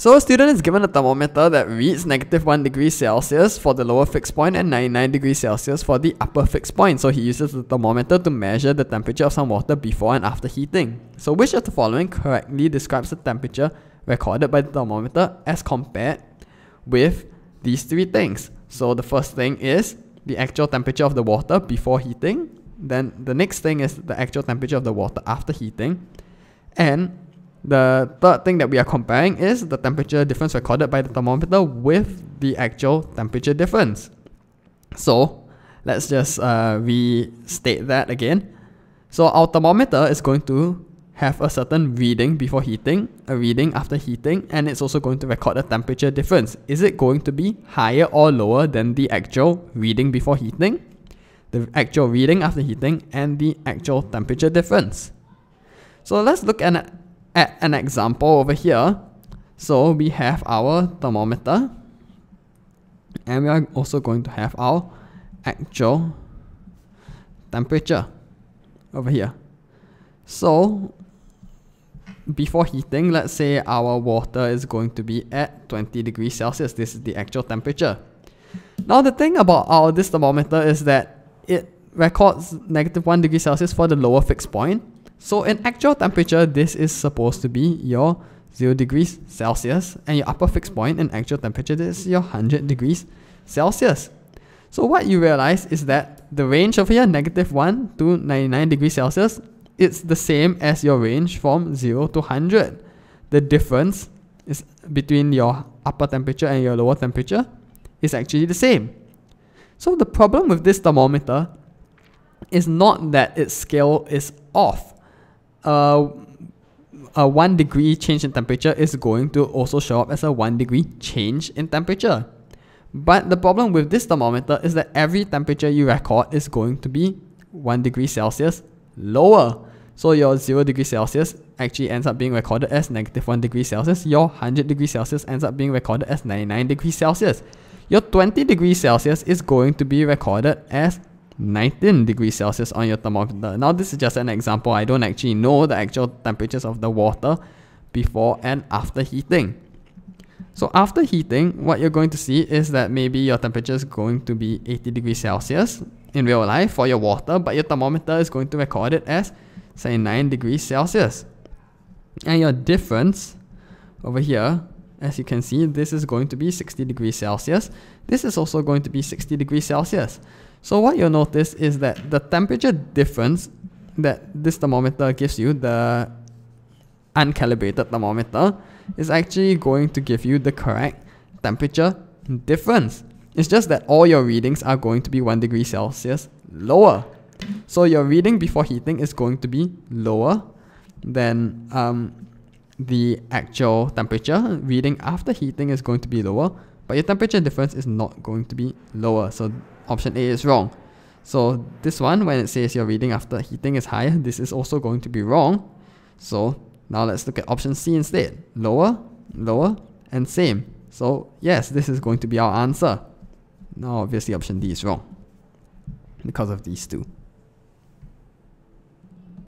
So a student is given a thermometer that reads negative 1 degree Celsius for the lower fixed point and 99 degrees Celsius for the upper fixed point. So he uses the thermometer to measure the temperature of some water before and after heating. So which of the following correctly describes the temperature recorded by the thermometer as compared with these three things? So the first thing is the actual temperature of the water before heating. Then the next thing is the actual temperature of the water after heating. And the third thing that we are comparing is the temperature difference recorded by the thermometer with the actual temperature difference. So let's just uh, restate that again. So our thermometer is going to have a certain reading before heating, a reading after heating, and it's also going to record the temperature difference. Is it going to be higher or lower than the actual reading before heating, the actual reading after heating, and the actual temperature difference? So let's look at at an example over here. So we have our thermometer and we are also going to have our actual temperature over here. So before heating, let's say our water is going to be at 20 degrees Celsius. This is the actual temperature. Now the thing about our this thermometer is that it records negative 1 degree Celsius for the lower fixed point so in actual temperature, this is supposed to be your 0 degrees Celsius and your upper fixed point in actual temperature this is your 100 degrees Celsius. So what you realize is that the range of here, negative 1 to 99 degrees Celsius, it's the same as your range from 0 to 100. The difference is between your upper temperature and your lower temperature is actually the same. So the problem with this thermometer is not that its scale is off a 1 degree change in temperature is going to also show up as a 1 degree change in temperature. But the problem with this thermometer is that every temperature you record is going to be 1 degree Celsius lower. So your 0 degree Celsius actually ends up being recorded as negative 1 degree Celsius. Your 100 degree Celsius ends up being recorded as 99 degrees Celsius. Your 20 degrees Celsius is going to be recorded as 19 degrees Celsius on your thermometer. Now this is just an example. I don't actually know the actual temperatures of the water before and after heating. So after heating, what you're going to see is that maybe your temperature is going to be 80 degrees Celsius in real life for your water, but your thermometer is going to record it as say 9 degrees Celsius. And your difference over here, as you can see, this is going to be 60 degrees Celsius. This is also going to be 60 degrees Celsius. So what you'll notice is that the temperature difference that this thermometer gives you, the uncalibrated thermometer, is actually going to give you the correct temperature difference. It's just that all your readings are going to be 1 degree Celsius lower. So your reading before heating is going to be lower than um, the actual temperature. Reading after heating is going to be lower, but your temperature difference is not going to be lower. So option A is wrong. So this one, when it says your reading after heating is higher, this is also going to be wrong. So now let's look at option C instead. Lower, lower, and same. So yes, this is going to be our answer. Now obviously option D is wrong because of these two.